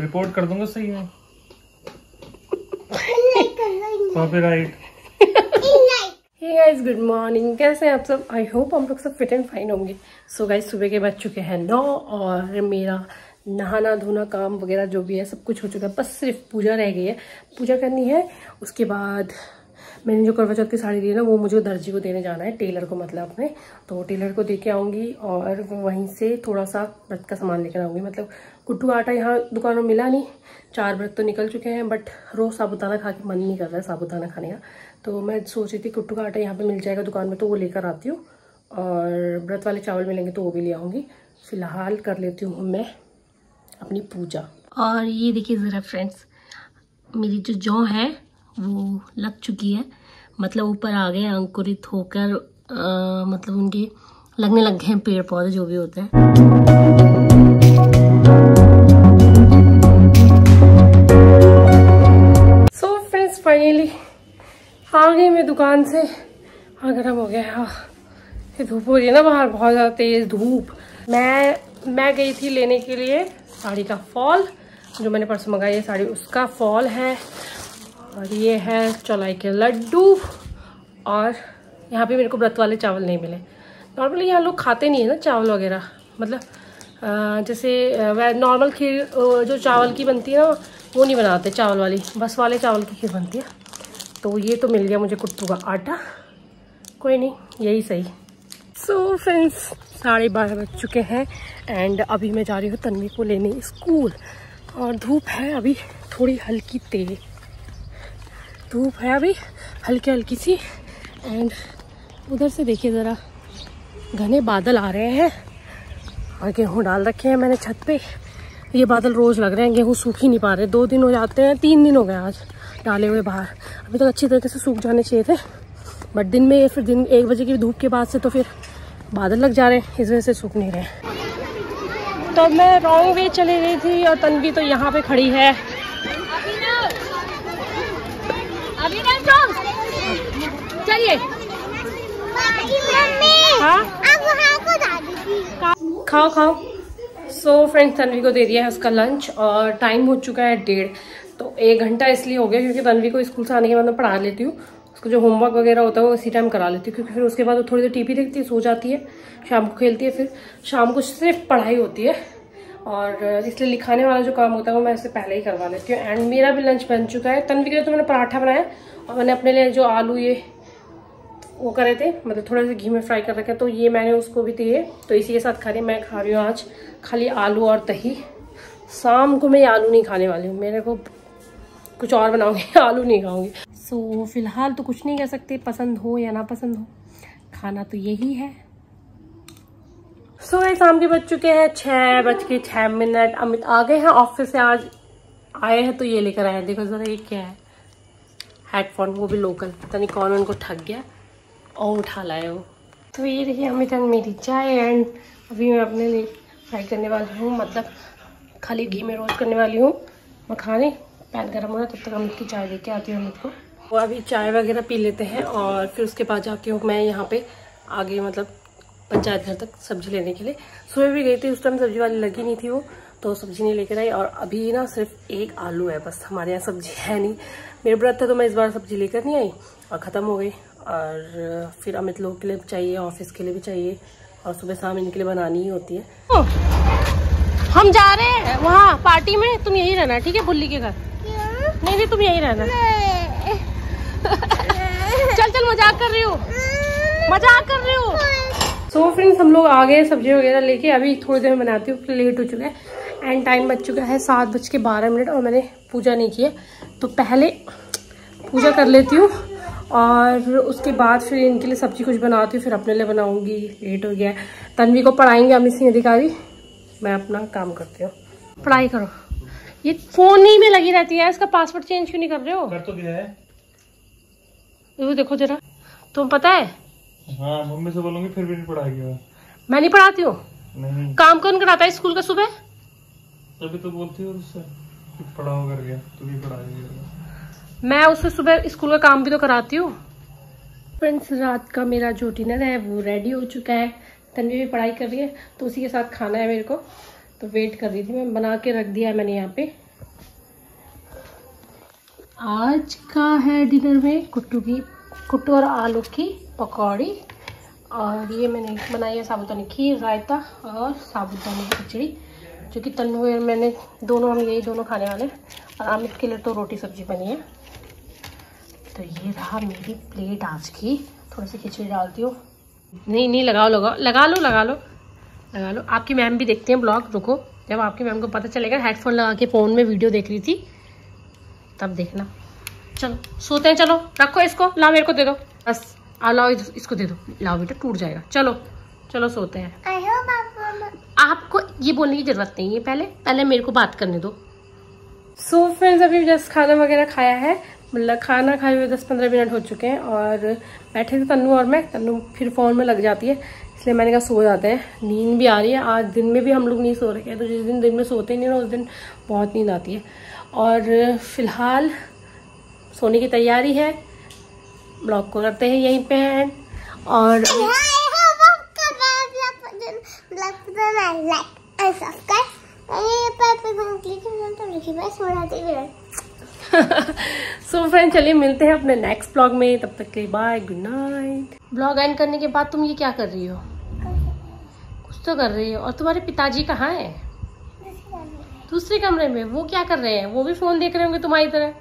Report कर दूँगा सही में? Copyright hey guys good morning कैसे हैं आप सब? आई होप हम लोग सब फिट एंड फाइन होंगे. सो गाइस सुबह के बज चुके हैं नौ और मेरा नहाना धोना काम वगैरह जो भी है सब कुछ हो चुका है। बस सिर्फ़ पूजा रह गई है। पूजा करनी है उसके बाद मैंने जो करवा चौथ की साड़ी दी है ना, वो मुझे दर्जी को देने जाना है, टेलर को मतलब अपने। तो टेलर को दे के आऊँगी और वहीं से थोड़ा सा व्रत का सामान लेकर आऊँगी। मतलब कुट्टू आटा यहाँ दुकान में मिला नहीं, चार व्रत तो निकल चुके हैं, बट रोज़ साबुदाना खा के मन नहीं कर रहा है साबुदाना खाने का। तो मैं सोच रही थी कुट्टू का आटा यहाँ पर मिल जाएगा दुकान में तो वो लेकर आती हूँ और व्रत वाले चावल मिलेंगे तो वो भी ले आऊँगी। फ़िलहाल कर लेती हूँ मैं अपनी पूजा। और ये देखिए ज़रा फ्रेंड्स, मेरी जो जौ है वो लग चुकी है। मतलब ऊपर आ गए, अंकुरित होकर मतलब उनके लगने लग गए हैं पेड़ पौधे जो भी होते हैं। फाइनली आ गई मैं दुकान से। हाँ गर्म हो गया हाँ। ये धूप हो रही है ना बाहर, बहुत ज़्यादा तेज़ धूप। मैं मैं गई थी लेने के लिए साड़ी का फॉल, जो मैंने परसों मंगाई है साड़ी, उसका फॉल है। और ये है चौलाई के लड्डू और यहाँ पे मेरे को व्रत वाले चावल नहीं मिले। नॉर्मली यहाँ लोग खाते नहीं है ना चावल वगैरह। मतलब जैसे नॉर्मल खीर जो चावल की बनती है ना, वो नहीं बनाते चावल वाली। बस वाले चावल की खीर बनती है। तो ये तो मिल गया मुझे कुट्टू का आटा। कोई नहीं, यही सही। सो फ्रेंड्स साढ़े बारह बज चुके हैं एंड अभी मैं जा रही हूँ तन्वी को लेने स्कूल। और धूप है अभी थोड़ी हल्की तेज। धूप है अभी हल्की हल्की सी। एंड उधर से देखिए ज़रा, घने बादल आ रहे हैं। और गेहूँ डाल रखे हैं मैंने छत पे। ये बादल रोज़ लग रहे हैं, गेहूँ सूख ही नहीं पा रहे। दो दिन हो जाते हैं, तीन दिन हो गए आज डाले हुए बाहर। अभी तक तो अच्छी तरीके से सूख जाने चाहिए थे। बट दिन में फिर दिन, एक बजे की धूप के बाद से तो फिर बादल लग जा रहे हैं, इस वजह से सूख नहीं रहे। तो मैं रॉन्ग वे चली गई थी और तनवी तो यहाँ पे खड़ी है। चलिए। हाँ? खाओ खाओ। सो फ्रेंड्स तन्वी को दे दिया है उसका लंच और टाइम हो चुका है डेढ़। तो एक घंटा इसलिए हो गया क्योंकि तन्वी को स्कूल से आने के बाद मैं पढ़ा लेती हूँ। उसको जो होमवर्क वगैरह होता है वो इसी टाइम करा लेती हूँ क्योंकि फिर उसके बाद वो थोड़ी देर टीवी देखती है सो जाती है शाम को खेलती है फिर शाम को सिर्फ़ पढ़ाई होती है। और इसलिए लिखाने वाला जो काम होता है वो मैं इससे पहले ही करवा लेती हूँ। एंड मेरा भी लंच बन चुका है। तन्वी के तो मैंने पराठा बनाया और मैंने अपने लिए जो आलू ये वो करे थे मतलब थोड़े से घी में फ्राई कर रखे तो ये मैंने उसको भी दिए। तो इसी के साथ खा रही मैं खा रही हूँ आज खाली आलू और दही। शाम को मैं आलू नहीं खाने वाली हूँ। मेरे को कुछ और बनाऊँगी आलू नहीं खाऊँगी। सो so, फ़िलहाल तो कुछ नहीं कह सकते पसंद हो या ना पसंद हो खाना तो यही है। सो so, शाम के बज चुके हैं छः बज के छः मिनट। अमित आ गए हैं ऑफ़िस से आज आए हैं तो ये लेकर आए हैं। देखो ज़रा ये क्या है। हेडफोन वो भी लोकल पता नहीं कौन उनको ठग गया। और उठा लाए वो। तो ये देखिए अमित एंड मेरी चाय एंड अभी मैं अपने लिए फ्राई करने वाली हूँ। मतलब खाली घी में रोस्ट करने वाली हूँ। मखाने पैन गर्म हो रहा तब तक अमित की चाय लेके आती हूँ अमित को। वो अभी चाय वगैरह पी लेते हैं और फिर उसके बाद जाके मैं यहाँ पे आगे मतलब पंचायत घर तक सब्ज़ी लेने के लिए। सुबह भी गई थी उस टाइम सब्ज़ी वाली लगी नहीं थी वो तो सब्ज़ी नहीं लेकर आई। और अभी ना सिर्फ़ एक आलू है बस हमारे यहाँ सब्ज़ी है नहीं। मेरे व्रत था तो मैं इस बार सब्ज़ी लेकर नहीं आई और ख़त्म हो गई। और फिर अमित लोग के लिए चाहिए ऑफ़िस के लिए भी चाहिए। और सुबह शाम इनके लिए बनानी ही होती है। हम जा रहे हैं वहाँ पार्टी में। तुम यही रहना ठीक है बुल्ली के घर। नहीं नहीं तुम यही रहना। चल चल मज़ाक कर रही हूँ। मज़ाक कर रही हूँ। सो फ्रेंड्स हम लोग आ गए सब्ज़ी वगैरह लेके अभी थोड़ी देर में बनाती हूँ लेट हो चुका है एंड टाइम बच चुका है सात बज के बारह मिनट और मैंने पूजा नहीं की है। तो पहले पूजा कर लेती हूँ और उसके बाद फिर इनके लिए सब्ज़ी कुछ बनाती हूँ फिर अपने लिए बनाऊँगी। लेट हो गया तन्वी को पढ़ाएँगे अमित सिंह अधिकारी। मैं अपना काम करती हूँ। पढ़ाई करो। ये फ़ोन ही में लगी रहती है इसका पासवर्ड चेंज क्यों नहीं कर रहे हो? कर तो दिया है। देखो जरा। तुम पता है हाँ मम्मी से बोलूँगी फिर भी नहीं पढ़ाएगी वो मैं नहीं पढ़ाती हूँ। काम कौन कराता है स्कूल का सुबह? तभी तो बोलती हो उससे पढ़ाओ कर गया तू भी पढ़ाएगी मैं उससे सुबह स्कूल का काम भी तो कराती हूँ। फ्रेंड्स रात का मेरा जो डिनर है वो रेडी हो चुका है। तन्वी भी पढ़ाई कर रही है तो उसी के साथ खाना है मेरे को। तो वेट कर रही थी मैं बना के रख दिया मैंने यहाँ पे। आज का है डिनर में कुट्टू की कुट्टू और आलू की पकौड़ी और ये मैंने बनाई है साबुदानी खीर, रायता और साबुदानी खिचड़ी, जो कि और मैंने दोनों, हम यही दोनों खाने वाले और अमित के लिए तो रोटी सब्ज़ी बनी है। तो ये रहा मेरी प्लेट आज की। थोड़ी सी खिचड़ी डालती हूँ। नहीं नहीं, लगाओ लगाओ। लगा लो लगा लो। लगा लो। आपकी मैम भी देखते हैं ब्लॉग, रुको। जब आपकी मैम को पता चलेगा हेडफोन लगा के फ़ोन में वीडियो देख रही थी, तब देखना। चलो, सोते हैं, चलो। रखो इसको। ला मेरे को, दे दो। बस। आ लाओ इस- इसको दे दो। लाओ बेटा टूट जाएगा। चलो चलो सोते हैं। आपको ये बोलने की ज़रूरत नहीं है। पहले पहले मेरे को बात करने दो। सो so फ्रेंड्स अभी जस्ट खाना वगैरह खाया है। मतलब खाना खाए हुए दस पंद्रह मिनट हो चुके हैं और बैठे थे तन्नू और मैं। तन्नू फिर फ़ोन में लग जाती है इसलिए मैंने कहा सो जाते हैं। नींद भी आ रही है। आज दिन में भी हम लोग नहीं सो रहे हैं। तो जिस दिन दिन में सोते नहीं ना उस दिन बहुत नींद आती है। और फ़िलहाल सोने की तैयारी है। ब्लॉग को करते हैं यहीं पे एंड और सो फ्रेंड चलिए मिलते हैं अपने नेक्स्ट ब्लॉग में। तब तक के bye good night blog end करने के बाद तुम ये क्या कर रही हो? कुछ तो कर रही हो। और तुम्हारे पिताजी कहाँ हैं? दूसरे कमरे में। वो क्या कर रहे हैं? वो भी फ़ोन देख रहे होंगे तुम्हारी तरह।